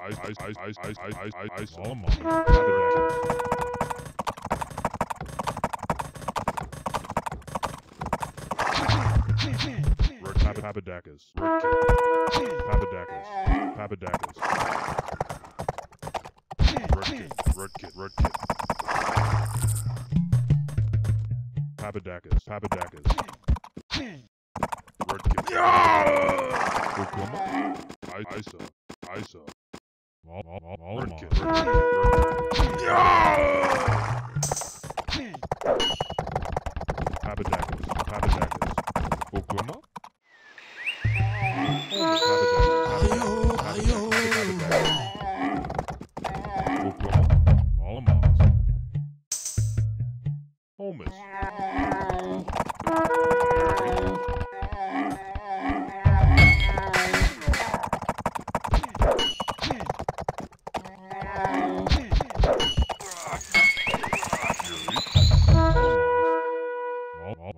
I, I, I, I, I, I, I saw him. Papadakis. Papadakis. Papadakis. Rudkit. Rudkit. Rudkit. Papadakis. Papadakis. Rudkit. Yeah! Isa, Isa, Isa. Mal, mal, mal, mal.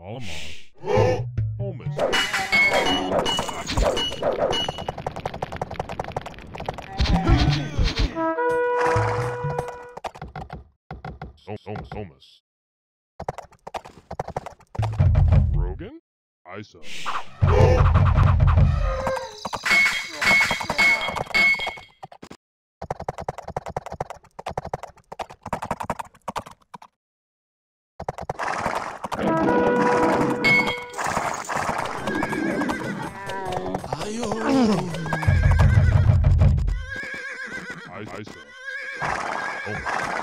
allemaal. Hommes. Rogan? ISO. over.